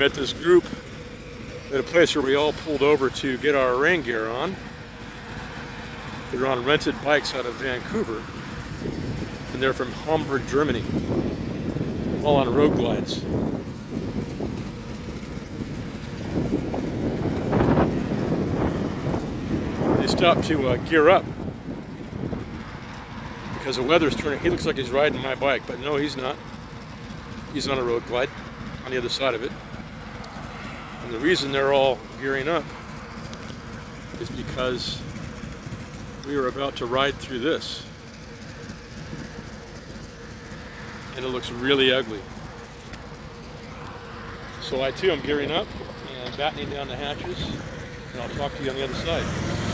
met this group at a place where we all pulled over to get our rain gear on. They're on rented bikes out of Vancouver, and they're from Hamburg, Germany, all on road glides. They stopped to uh, gear up because the weather's turning. He looks like he's riding my bike, but no, he's not. He's on a road glide on the other side of it. And the reason they're all gearing up is because we are about to ride through this. And it looks really ugly. So I too am gearing up and battening down the hatches, and I'll talk to you on the other side.